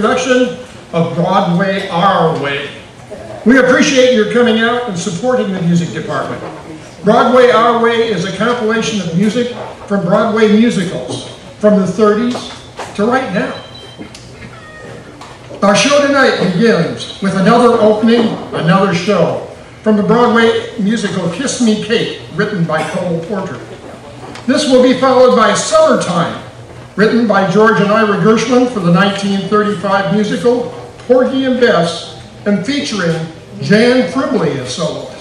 production of Broadway Our Way. We appreciate your coming out and supporting the music department. Broadway Our Way is a compilation of music from Broadway musicals from the 30s to right now. Our show tonight begins with another opening, another show from the Broadway musical Kiss Me Kate, written by Cole Porter. This will be followed by Summertime, written by George and Ira Gershwin for the 1935 musical Porgy and Bess, and featuring Jan Pribley as soloist.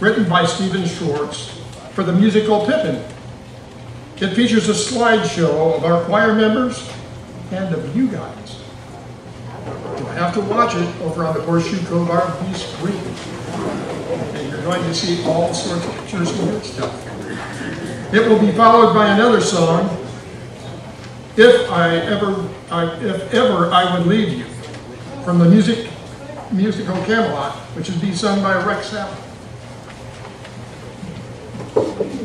written by Stephen Schwartz for the musical Pippin. It features a slideshow of our choir members and of you guys. You'll have to watch it over on the Horseshoe Cove RV screen. And you're going to see all sorts of pictures and stuff. It will be followed by another song, If I Ever I, If Ever I Would Leave You, from the music musical Camelot, which is being sung by Rex Allen. Thank you.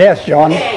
Yes, John.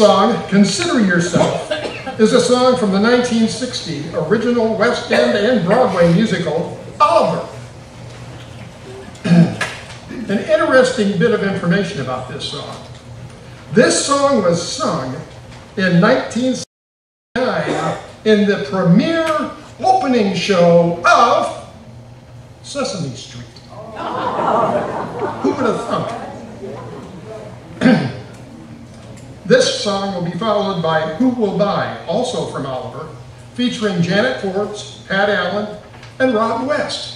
song, Consider Yourself, is a song from the 1960 original West End and Broadway musical, Oliver. An interesting bit of information about this song. This song was sung in 1969 in the premiere opening show of This song will be followed by Who Will Buy," also from Oliver, featuring Janet Forbes, Pat Allen, and Rob West.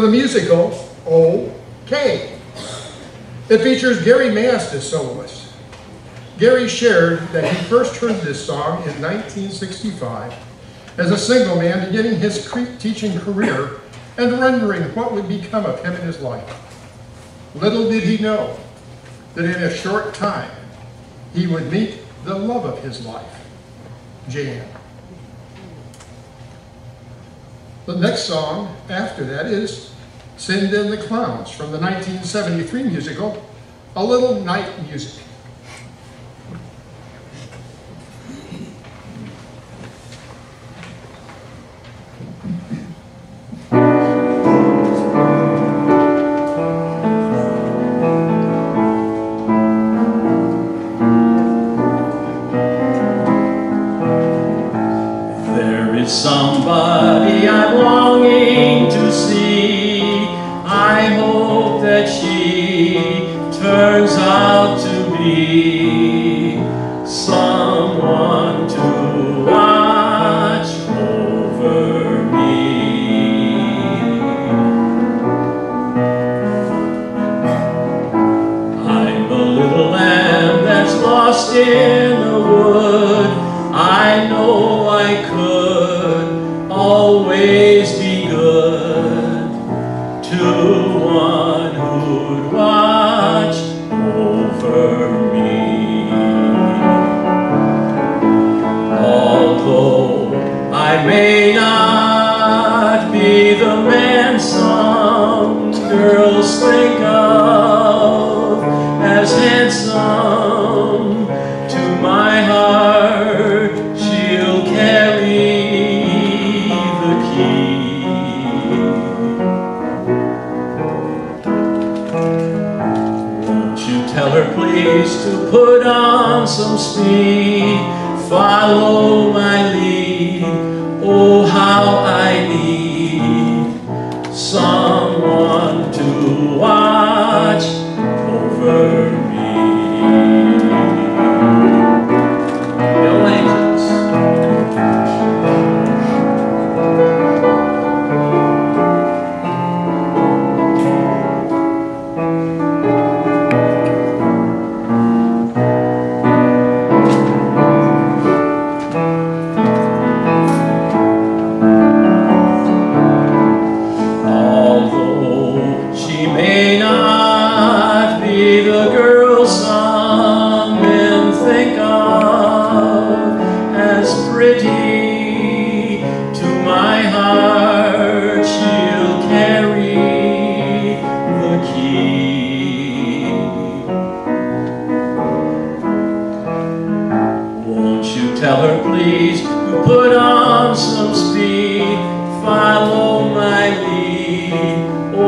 for the musical OK. It features Gary Mast as soloist. Gary shared that he first heard this song in 1965 as a single man beginning his teaching career and wondering what would become of him in his life. Little did he know that in a short time he would meet the love of his life, Jan. Send in the Clowns from the 1973 musical, A Little Night Music.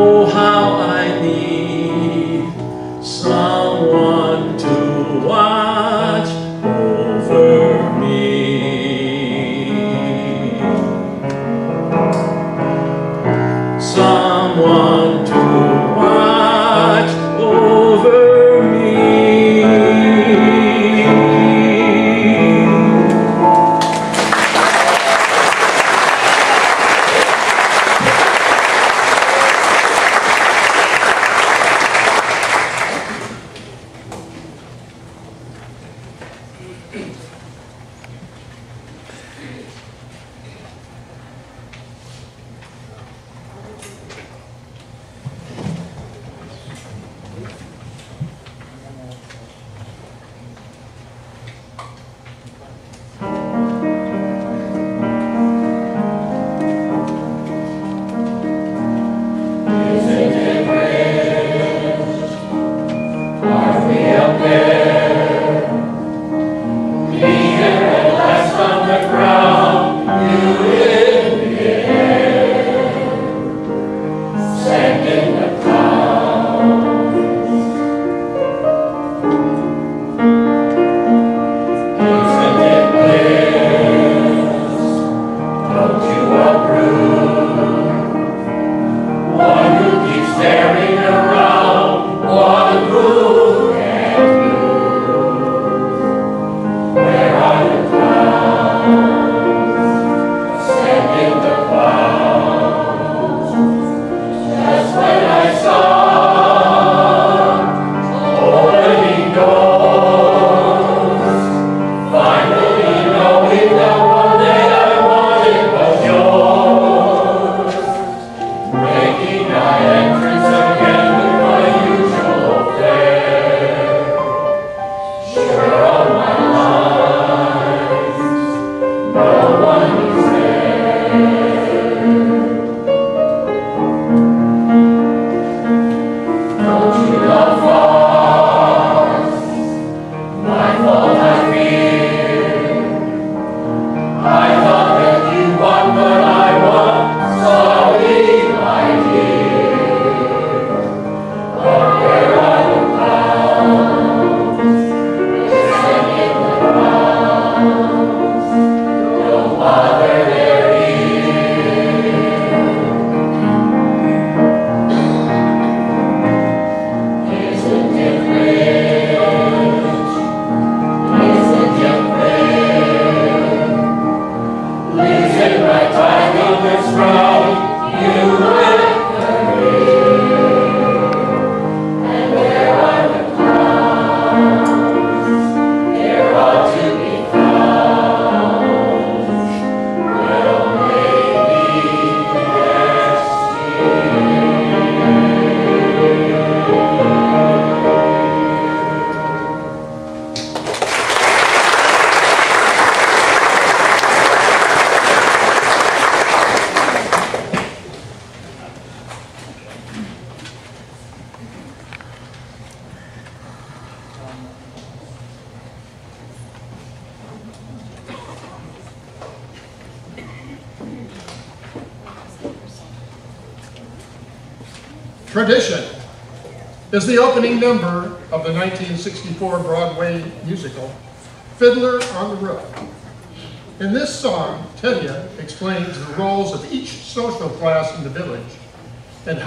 Oh, how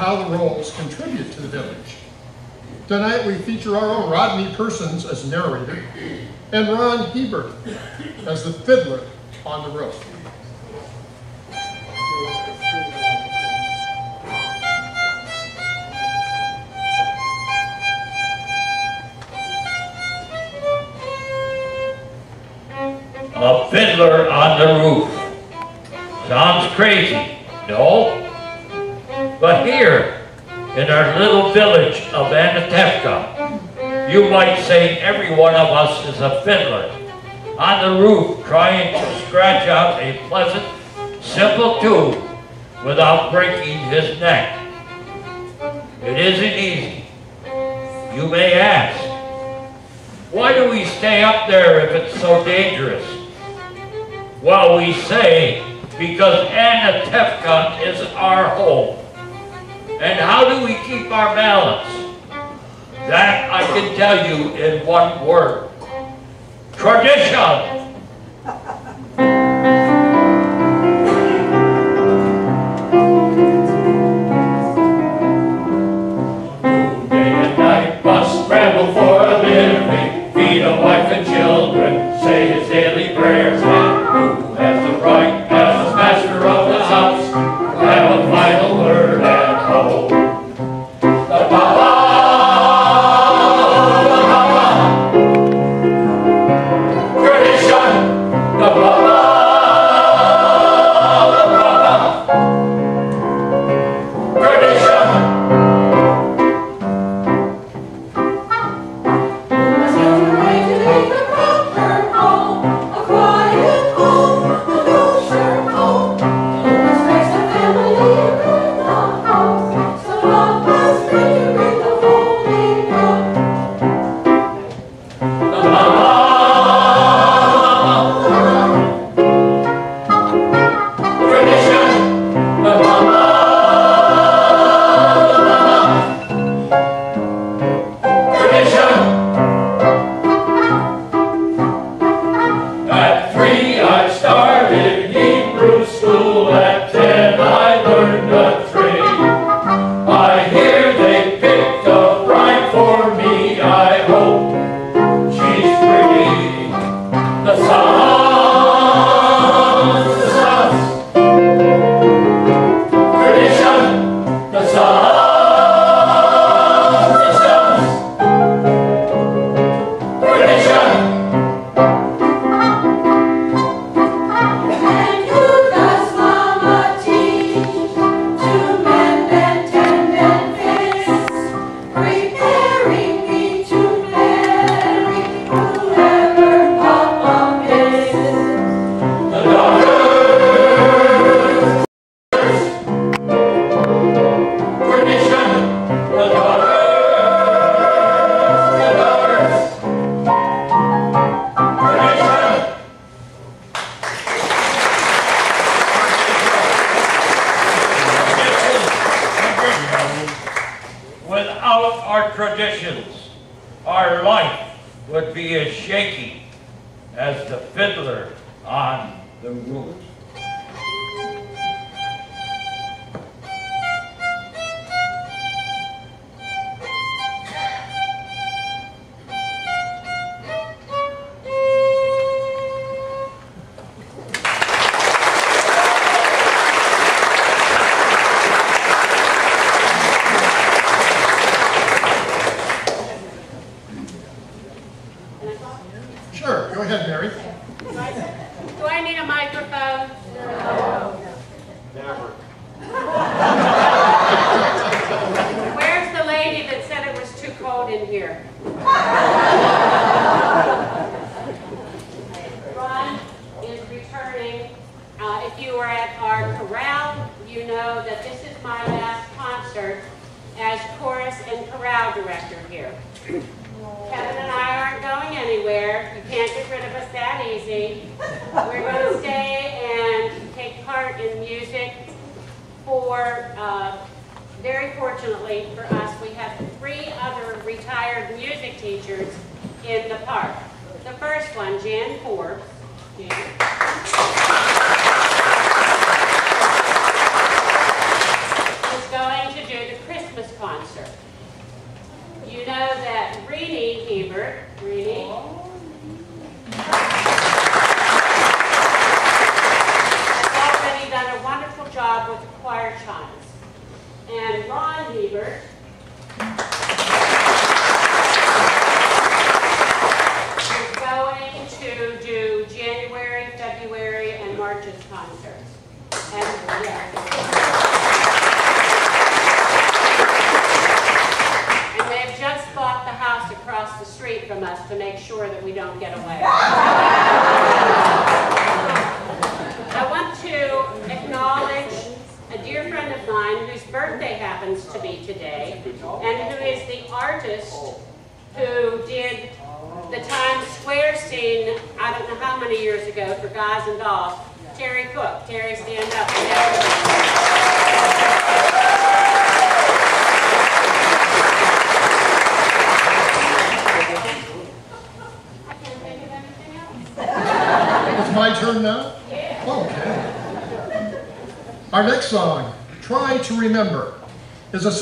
how the roles contribute to the village. Tonight we feature our own Rodney Persons as narrator and Ron Hebert as the fiddler a fiddler on the roof trying to scratch out a pleasant, simple tune without breaking his neck. It isn't easy. You may ask, why do we stay up there if it's so dangerous? Well, we say because Anatevka is our home. And how do we keep our balance? That I can tell you in one word.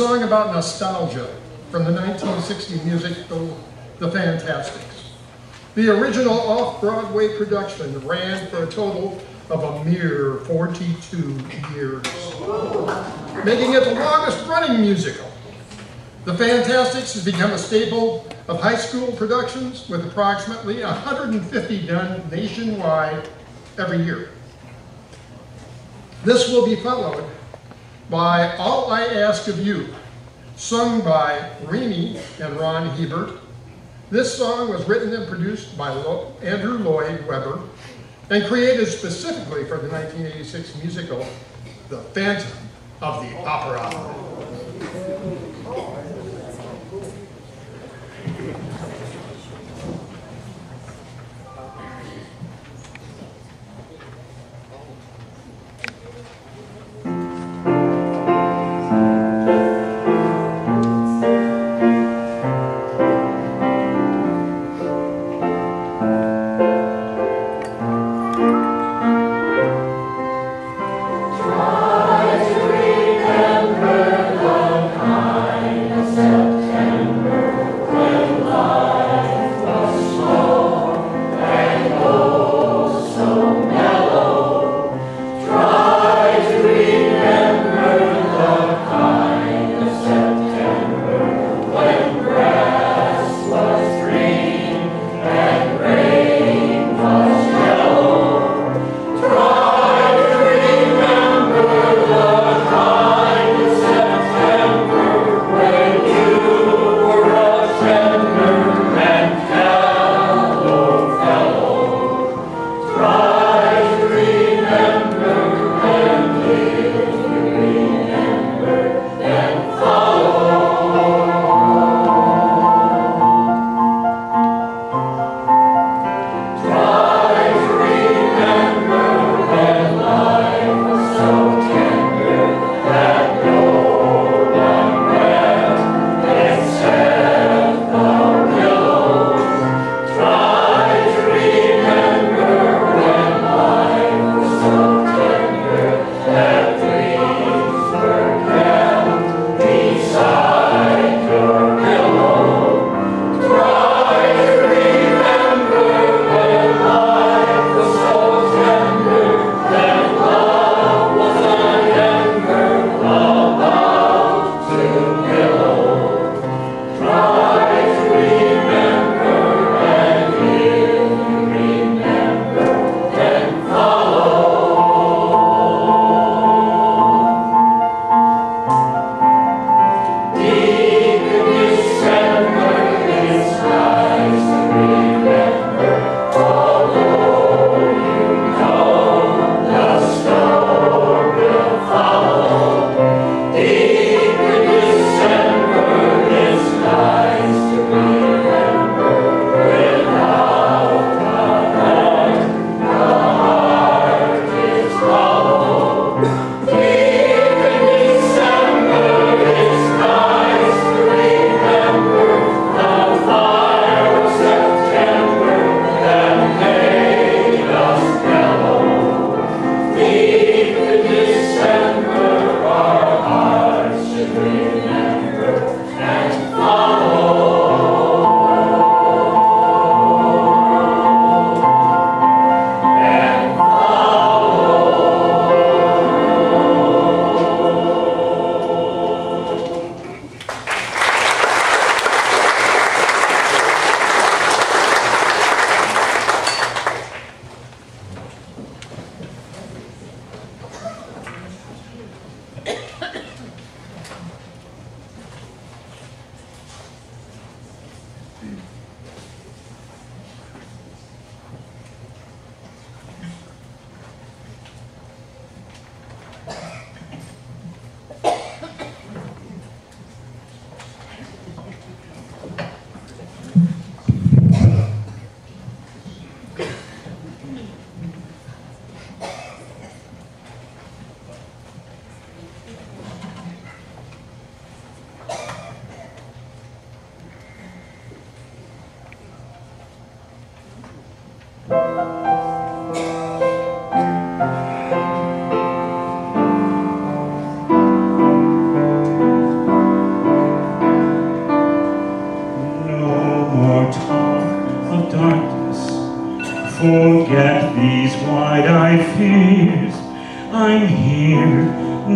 Song about nostalgia from the 1960 musical The Fantasticks. The original off-Broadway production ran for a total of a mere 42 years, making it the longest running musical. The Fantasticks has become a staple of high school productions with approximately 150 done nationwide every year. This will be followed by All I Ask of You, sung by Remy and Ron Hebert. This song was written and produced by Andrew Lloyd Webber and created specifically for the 1986 musical, The Phantom of the Opera.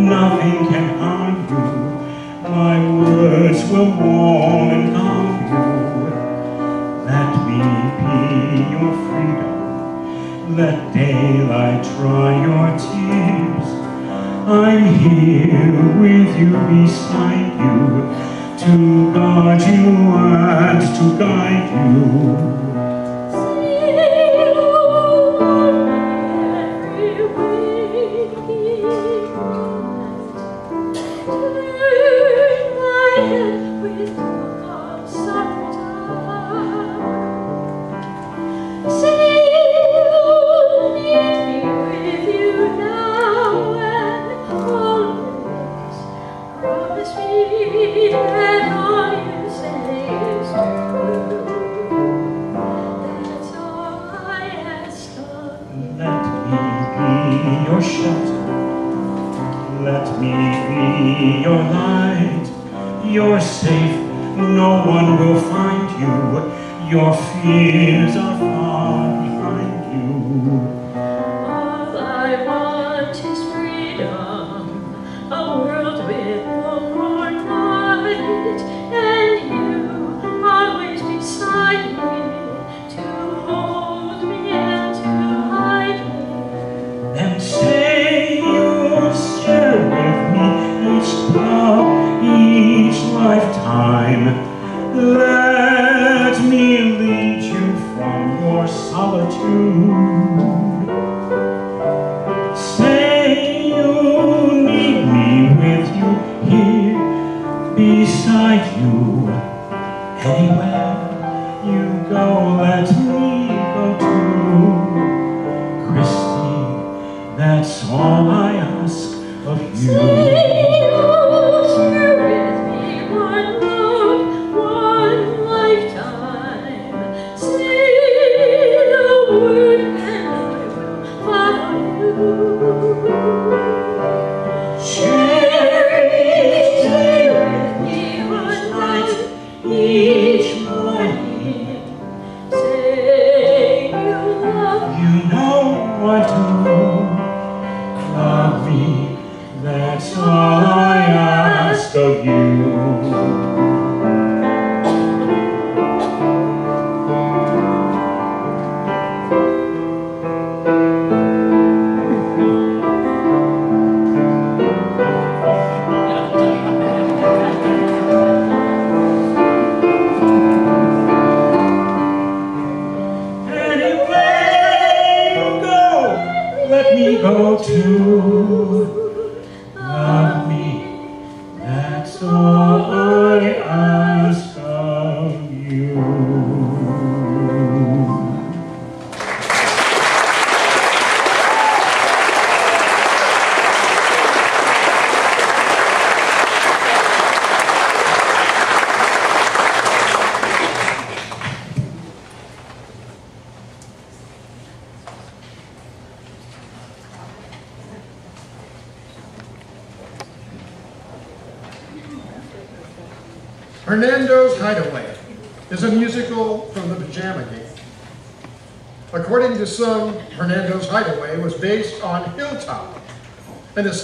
Nothing can harm you. My words will warm and calm you. Let me be your freedom. Let daylight dry your tears. I'm here with you beside you to guard you and to guide you.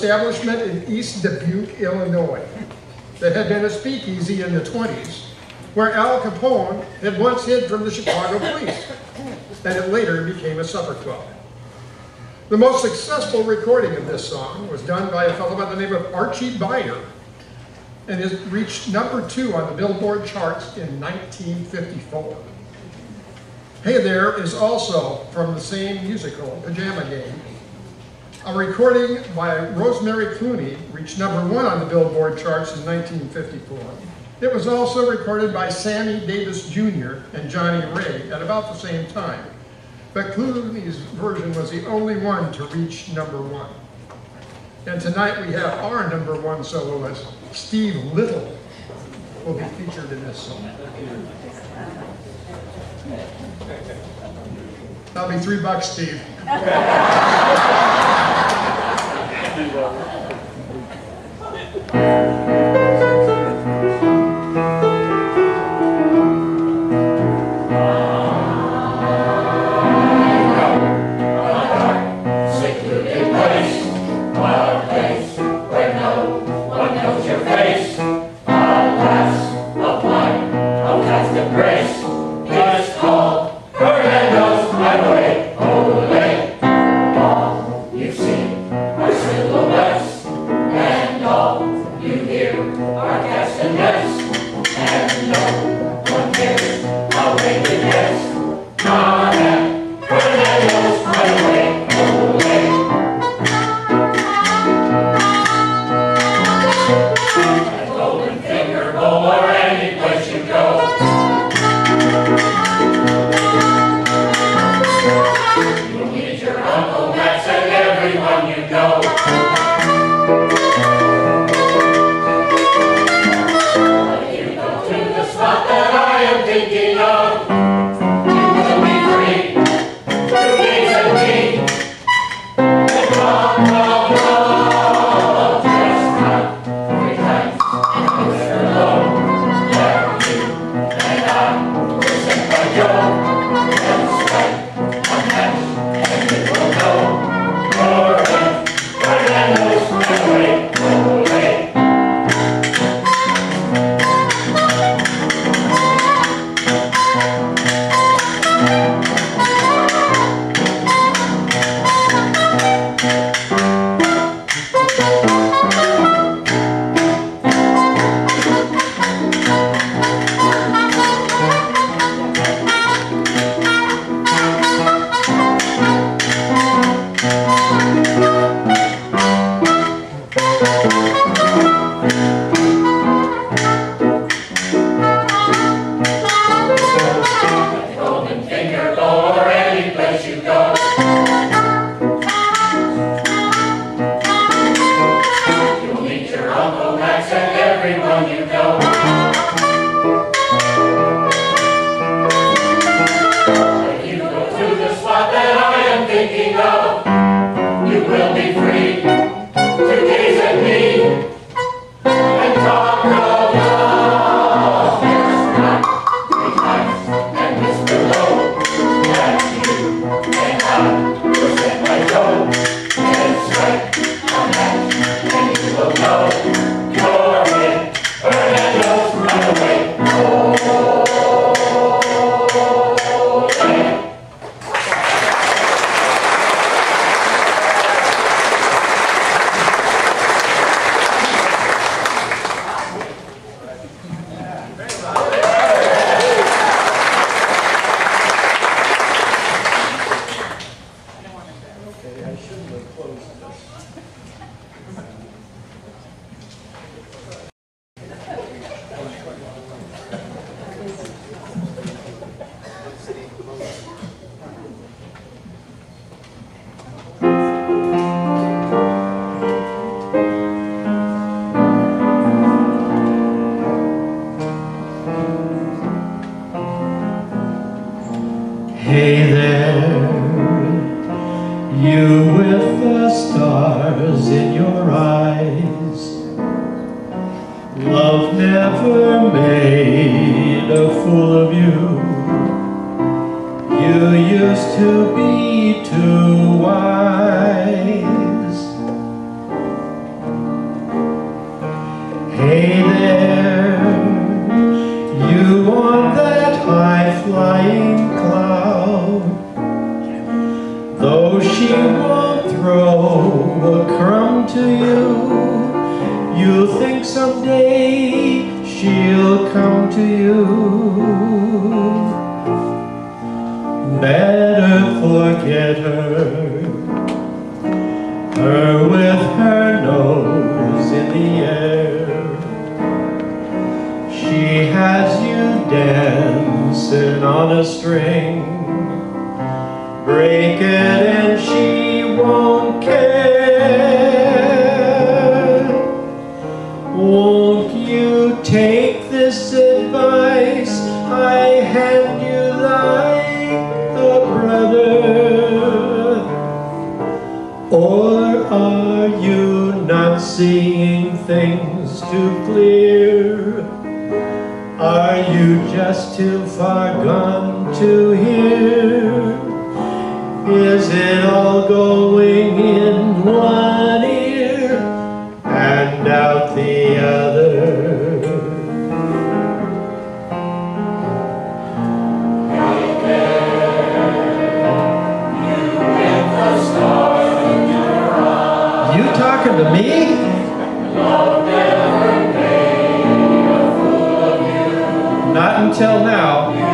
Establishment in East Dubuque, Illinois, that had been a speakeasy in the 20s, where Al Capone had once hid from the Chicago police, and it later became a supper club. The most successful recording of this song was done by a fellow by the name of Archie Bleyer, and it reached number two on the Billboard charts in 1954. Hey There is also from the same musical, Pajama Game. A recording by Rosemary Clooney reached number one on the Billboard charts in 1954. It was also recorded by Sammy Davis Jr. and Johnnie Ray at about the same time. But Clooney's version was the only one to reach number one. And tonight we have our number one soloist, Steve Little, will be featured in this song. That'll be three bucks, Steve. Thank until now.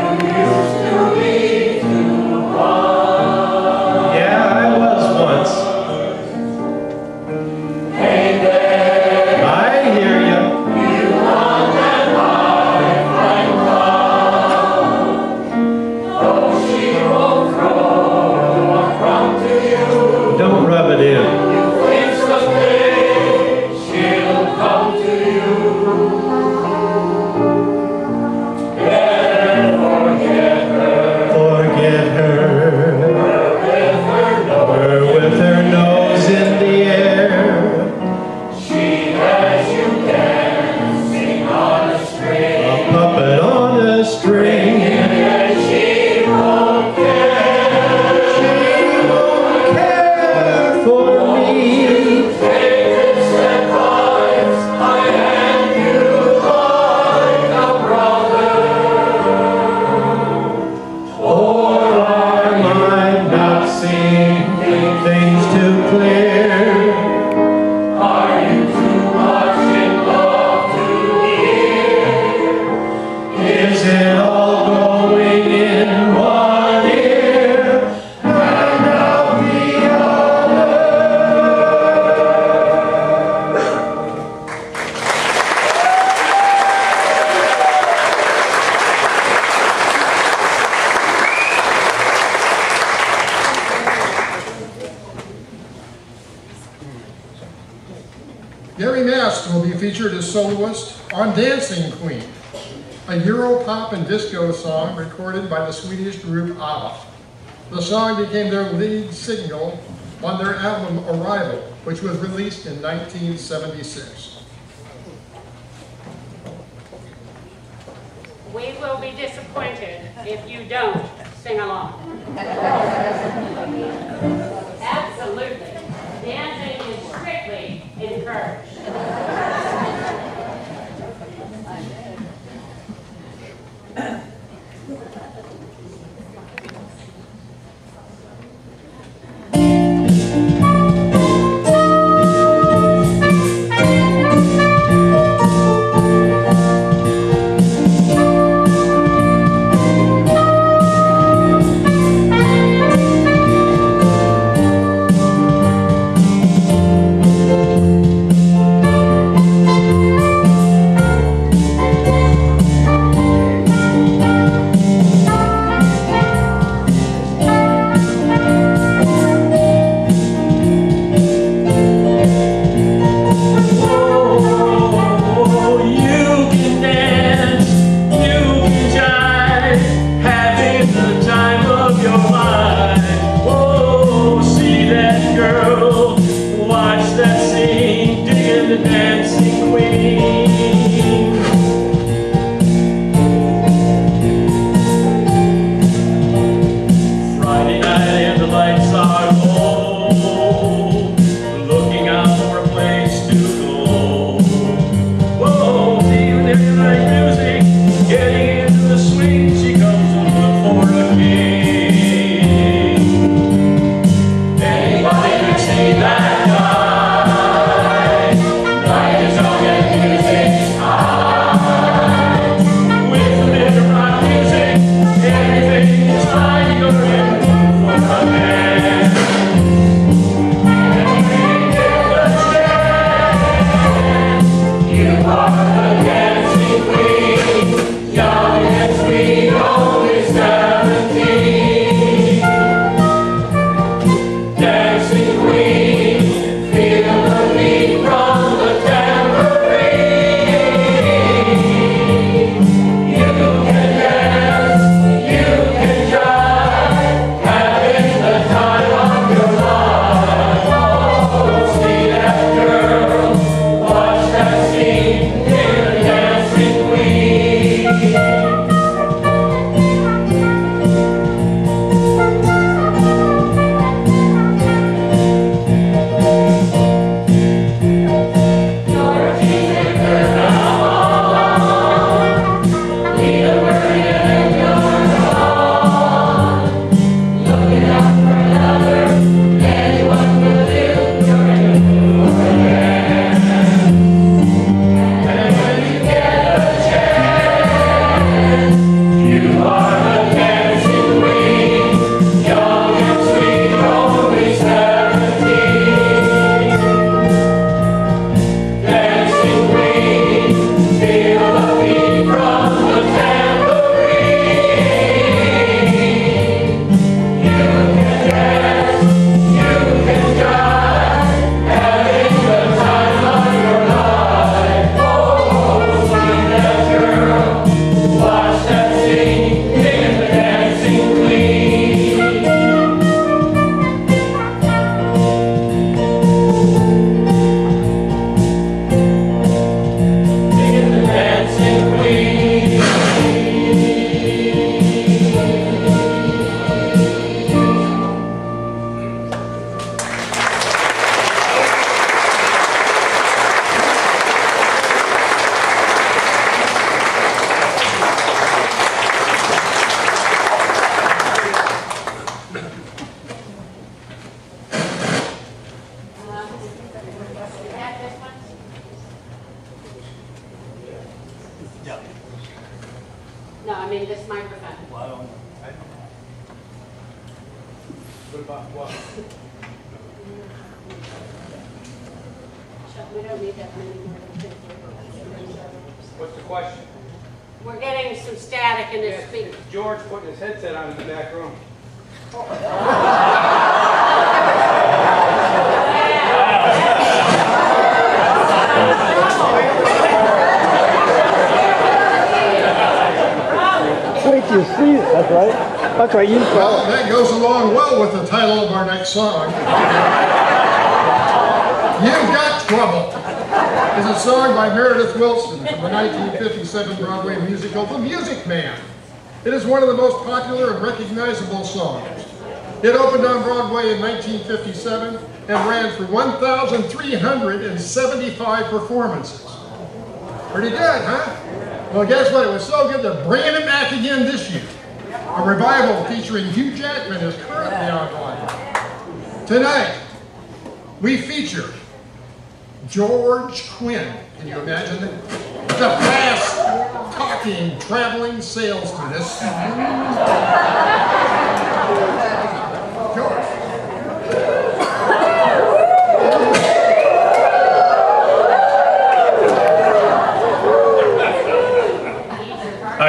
signal on their album Arrival, which was released in 1976.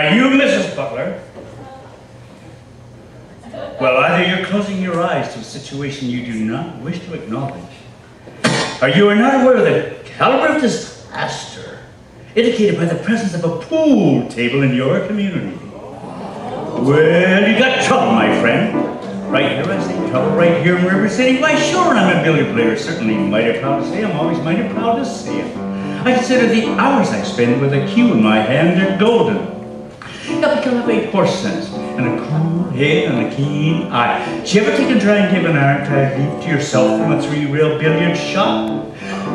Are you Mrs. Butler? Well, either you're closing your eyes to a situation you do not wish to acknowledge, or you are not aware of the caliber of disaster indicated by the presence of a pool table in your community. Well, you got trouble, my friend. Right here, I say trouble right here in River City. Why, sure, I'm a billiard player. Certainly mighty proud to say I'm always mighty proud to say it. I consider the hours I spend with a cue in my hand are golden. You'll have eight horse sense and a cool head and a keen eye. Did you ever take a try and give an ironclad leap to yourself from a three-rail billiard shot?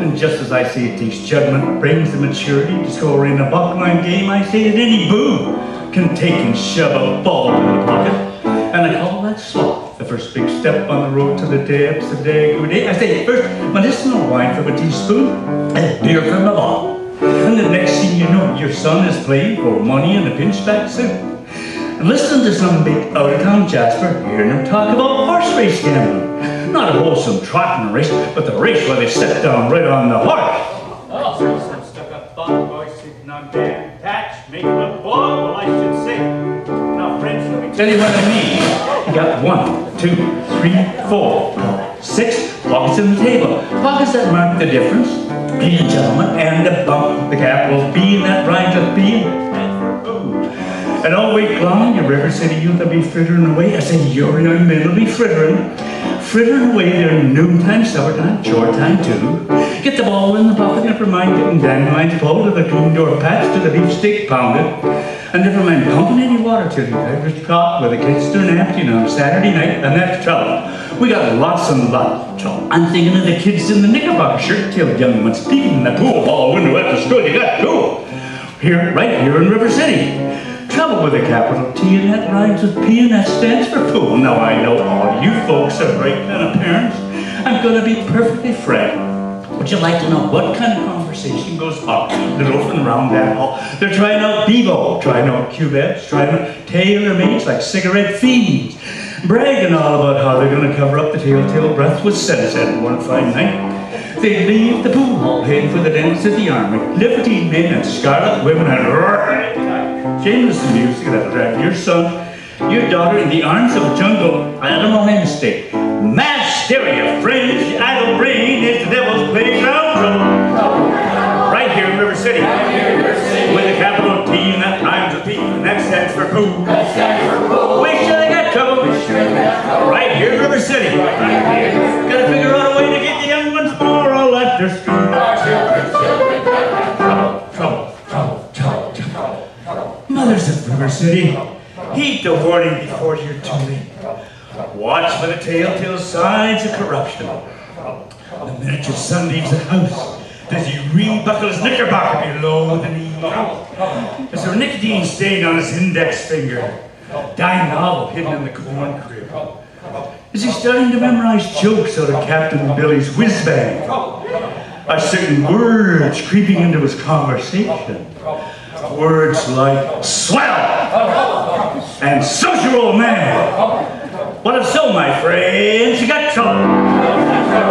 And just as I say it takes judgment, brings the maturity to score in a balkline game, I say that any boo can take and shove a ball in the pocket. And I call that slot, the first big step on the road to the depths of day. I say first, medicinal wine from a teaspoon, and beer from a bottle. And the next thing you know, your son is playing for money in a pinchback suit. And listening to some big out-of-town Jasper, hearing him talk about horse race gambling. Not a wholesome trotting race, but the race where they sit down right on the horse. Oh, some stuck-up thought boy sitting on damn patch, making a ball, well, I should say. Now, friends, let me tell you what I mean. You got one, two, three, four, six pockets in the table. Pockets that mark the difference. B, gentlemen, and a bump, the capital B, and that rhymes with B, and. And all week long, your River City youth will be frittering away. I say your young men will be frittering. Frittering away their noontime, supper time, chore time too. Get the ball in the pocket, never mind getting dynamite pulled to the clean door patch to the beefsteak pounded. And never mind pumping any water till your average cop with a cistern empty on a Saturday night, and that's trouble. We got lots and lots of. I'm thinking of the kids in the knickerbocker shirt-tailed young ones peeking in the pool hall window after school. You got two. Here, right here in River City. Trouble with a capital T and that rhymes with P and that stands for pool. Now I know all you folks are great kind of parents. I'm gonna be perfectly frank. Would you like to know what kind of conversation goes on loafing around that hall? They're trying out Bevo, trying out cubebs, trying out tailor-mades like cigarette fiends, bragging all about how they're gonna cover up the telltale breath with Sen-Sen one fine night. They leave the pool hall heading for the dance of the army, libertine men and scarlet women and ragtime. Shameless music that'll drag your son, your daughter in the arms of a jungle. I don't know any mistake. Mass hysteria, fringe, idle brain is the devil's playground trouble. Right here in River City. With a capital T and that rhymes with P and that stands for. We sure they got trouble. Right here in River City. Gotta figure out a way to get the young ones more after school. Trouble, trouble, trouble, trouble, trouble. Mothers of River City, heed the warning before you're too late. Watch for the telltale signs of corruption. The minute your son leaves the house, does he rebuckle his knickerbocker below the knee? Is there a nicotine stain on his index finger? Dime novel hidden in the corn crib? Is he starting to memorize jokes out of Captain Billy's whiz bang? Are certain words creeping into his conversation? Words like swell and social man. What if so, my friends? You got trouble.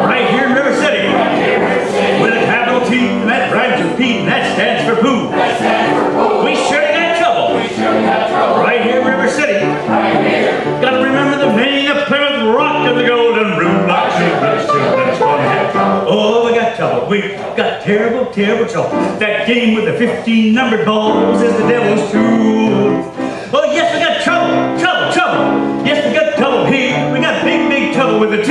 Right here in River City. With a capital T and that rhymes with P and that stands for poo. rock and the golden children's gonna have trouble. Oh, we got trouble. We got terrible, terrible trouble. That game with the 15 numbered balls is the devil's tool. Oh, yes, we got trouble, trouble, trouble. Yes, we got trouble here. We got big, big trouble with the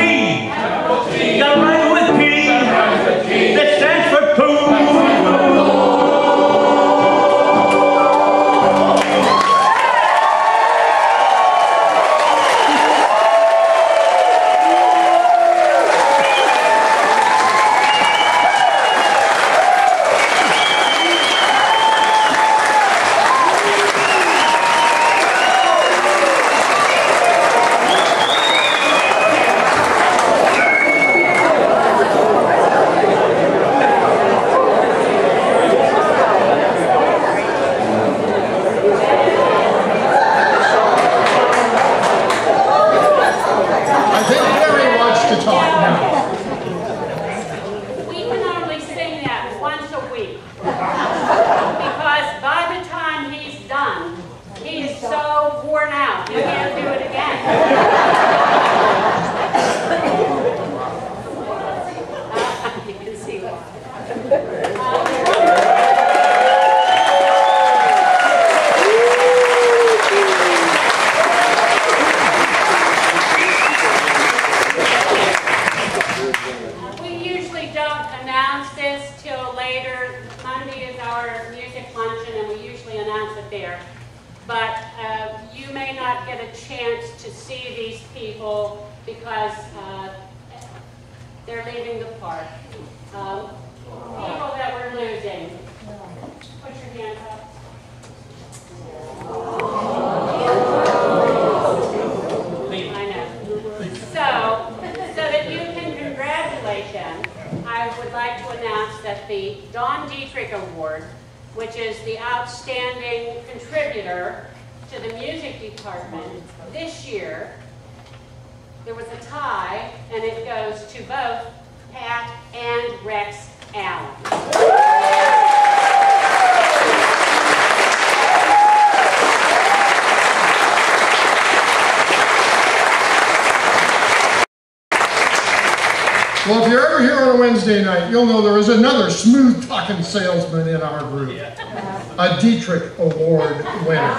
A Dietrich Award winner.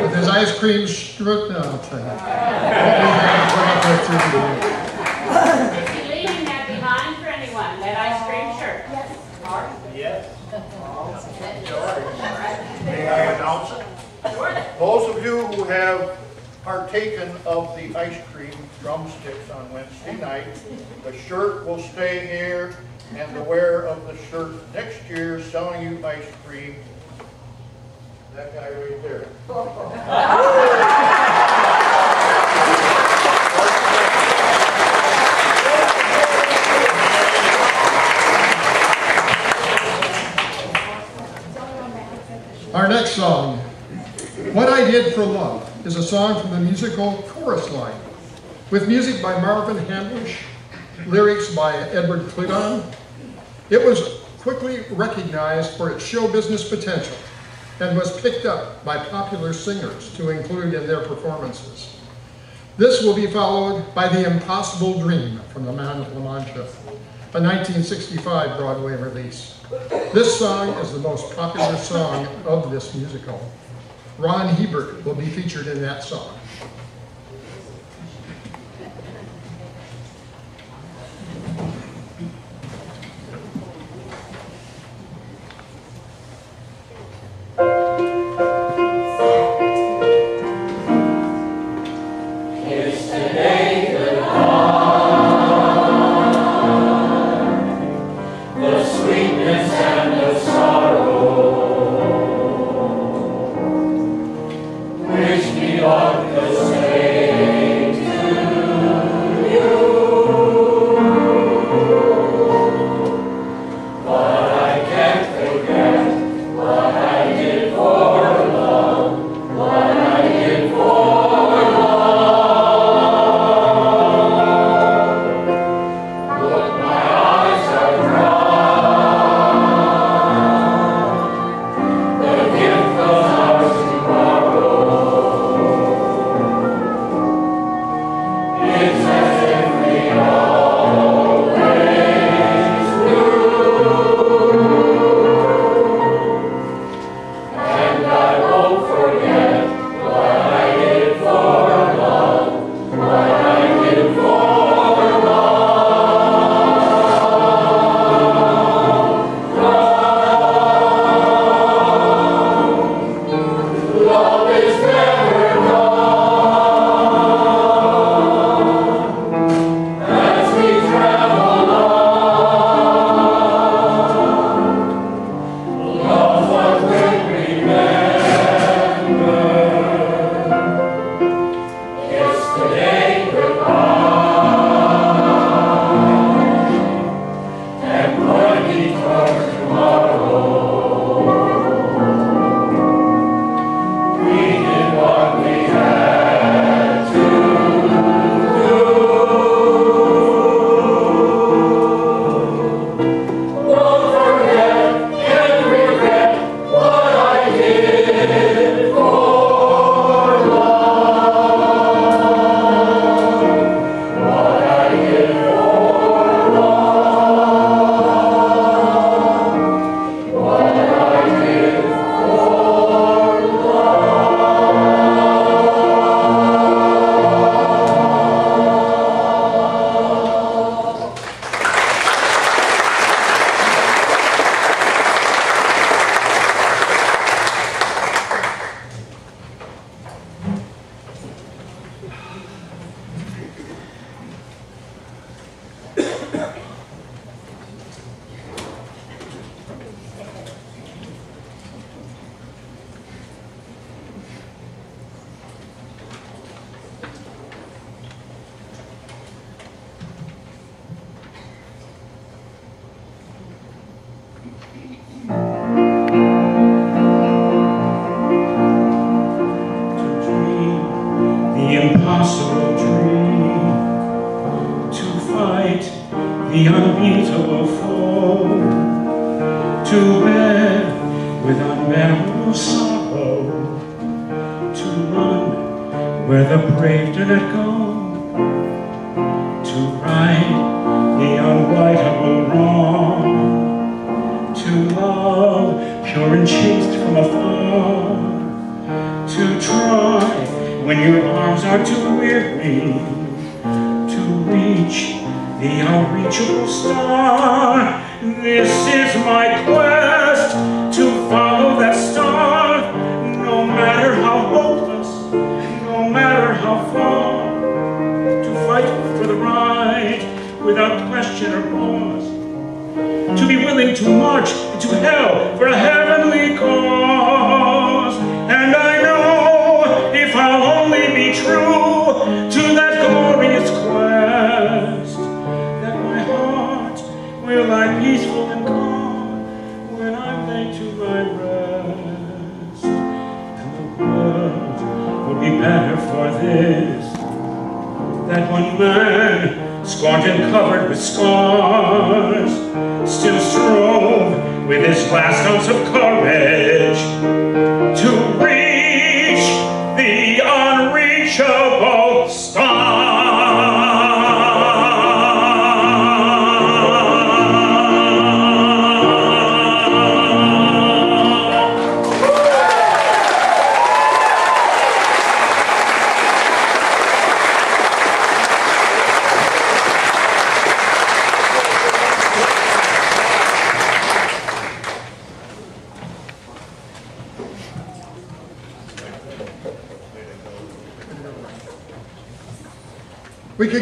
With his ice cream strut, no, I'll tell you. Is he leaving that behind for anyone, that ice cream shirt? Yes. Yes. May I announce it? Those of you who have partaken of the ice cream drumsticks on Wednesday night, the shirt will stay here, and the wear of the shirt next year selling you ice cream, that guy right there. Our next song, What I Did for Love, is a song from the musical Chorus Line, with music by Marvin Hamlisch, lyrics by Edward Kleban. It was quickly recognized for its show business potential and was picked up by popular singers to include in their performances. This will be followed by The Impossible Dream from the Man of La Mancha, a 1965 Broadway release. This song is the most popular song of this musical. Ron Hebert will be featured in that song.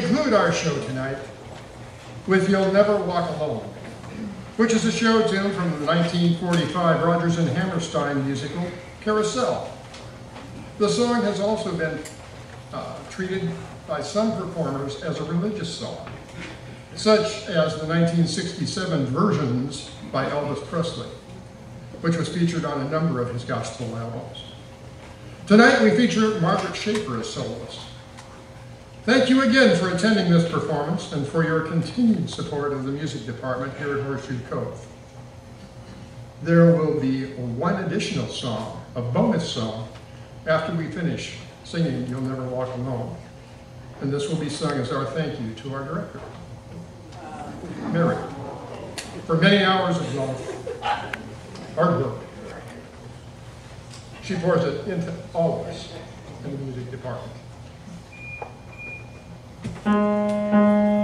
Conclude our show tonight with You'll Never Walk Alone, which is a show tune from the 1945 Rodgers and Hammerstein musical Carousel. The song has also been uh, treated by some performers as a religious song, such as the 1967 versions by Elvis Presley, which was featured on a number of his gospel albums. Tonight we feature Margaret Schaefer as soloist. Thank you again for attending this performance and for your continued support of the music department here at Horseshoe Cove. There will be one additional song, a bonus song, after we finish singing You'll Never Walk Alone. And this will be sung as our thank you to our director, Mary, for many hours of love, hard work. She pours it into all of us in the music department. Thank you.